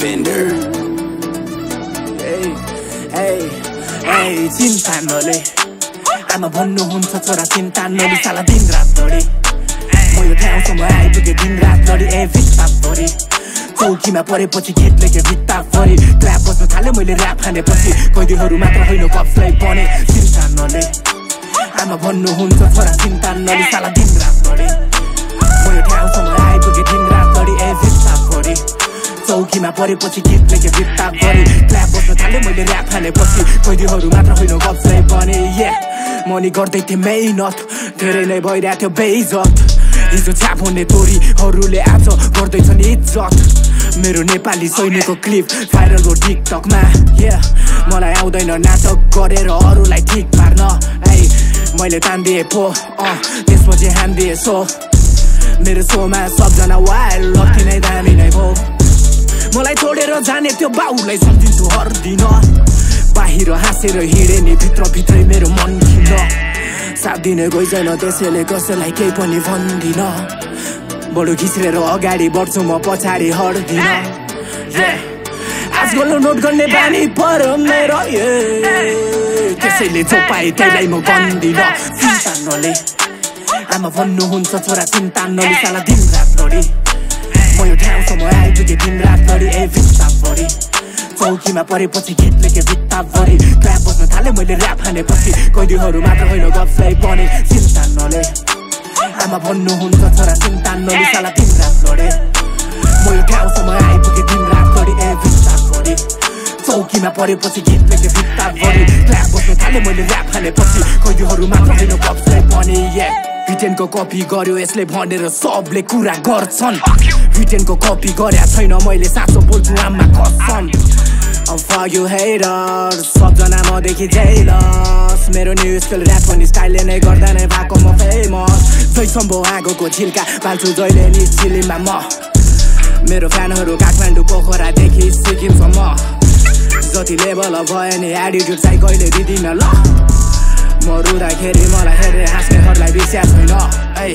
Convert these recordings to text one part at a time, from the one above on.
Bender. Hey, hey, hey, चिन्ता नले आमा भन्नुहुन्छ छोरा चिन्ता नले साला दिन रात धरी म यो ठाउँसम्म आइपुगे दिन रात धरी ए भित्ता धरी चौकीमा परेपछि खेतले के भित्ता फरी क्ल्याप बस्न थालेँ मैले ऱ्याप हानेपछि कैदीहरू मात्र होइन कप्सलाई बने चिन्ता नले आमा भन्नुहुन्छ छोरा चिन्ता नले साला दिन रात धरी चौकीमा परेपछि खेतले के भित्ता परी क्ल्याप बस्न थाल्यो मैले ऱ्याप खानेपछि कैदीहरू मात्र होइन कप्सलाई बने ये मनी गर्दै थिएँ मेहनत। धेरै नै भइरहेको थियो बेइजत हिजो छाप हुने तोरीहरूले आज गर्दैछन् इज्जत। मेरो नेपाली सैनिकको क्लिप भाइरल हो टिकटकमा ये मलाई आउँदैन नाटक गरेर अरूलाई ठिक पार्न। ऐ मैले तानिदिएँ पो अँ त्यसपछि हानिदिएँ सो। मेरो सोमा सबजना वाइल्ड लक्की नै दामी नै भो मलाई छोडेर जाने त्यो बाउलाई सम्झिन्छु हर दिन बाहिर हाँसेर हिँडे नि भित्रभित्रै मेरो मन किन साथ दिने गइजन त्यसैले कसैलाई केही पनि भन्दिन। बडो घिच्रेर अगाडि बढ्छु म पछाडि हट्दिन आजकल नोट गर्ने बानी पर्यो मेरो त्यसैले जो पाएँ त्यहीलाई म गन्दिन चिन्ता नले आमा भन्नुहुन्छ छोरा चिन्ता नले साला दिन रात यो ठाउँसम्म आइपुगेँ दिन रात लडी। ए भित्ता परी। चौकीमा परेपछि गीतले के भित्ता भरि क्ल्याप बस्न थाले मैले ऱ्याप हानेपछि। मात्र होइन गफलाई चिन्ता आमा भन्नुहुन्छ कपी गर्यो यसले भनेर सबले कुरा गर्छन्। ब्रिटेनको कपी गरे छैन मैले साँचो बोल्छु आमा कसम haters सबजना मदेखि जेलस मेरो न्यु स्किल ऱ्याप पनि स्टाइलले नै गर्दा नै भएको म फेमस जै सम्भव आगोको छिल्का पाल्छु जहिले नि चिलीमा म। मेरो फ्यानहरू काठमाडौँ पोखरादेखि सिक्किमसम्म। जति लेभल भयो नि एटिट्युड चाहिँ कहिले दिँदिन ल। म रुँदाखेरि मलाई हेरेर हाँस्नेहरूलाई बिर्स्या छैन। है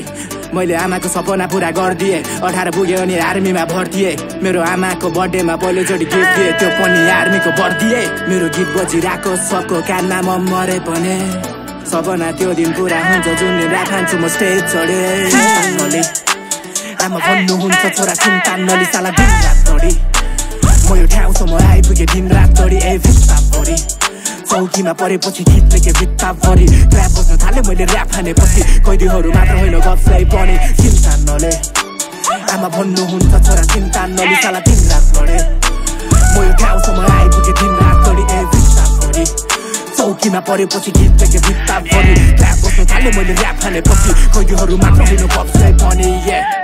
मैले आमाको सपना पुरा गरिदिएँ। अठार पुग्यो अनि आर्मीमा भर्तिएँ। मेरो आमाको बर्थडेमा पहिलोचोटि गिफ्ट दिएँ। त्यो पनि आर्मीको बढिदिएँ मेरो गीत बजिरहेको सबको कानमा म मरे भने। सपना त्यो दिन पुरा हुन्छ। जुन दिन राखान्छु म स्टेज चढे। आमा भन्नुहुन्छ छोरा नली साला दिन रात चढी म यो ठाउँसम्म आइपुगेँ दिन रात चढी ए परी चौकीमा परेपछि के भित्ता भरि ऱ्याप बस्न थालेँ मैले ऱ्याप हानेपछि कैदीहरू मात्र होइन गफलाई बने चिन्ता नले। आमा भन्नुहुन्छ छोरा चिन्ता नली। साला दिन रात लडे म यो ठाउँसम्म आइपुगेँ दिन रात लडी ए भित्ता भरि चौकीमा परेपछि के भित्ता भरि ऱ्याप बस्न थालेँ मैले ऱ्याप हानेपछि कैदीहरू मात्र होइन गफलाई yeah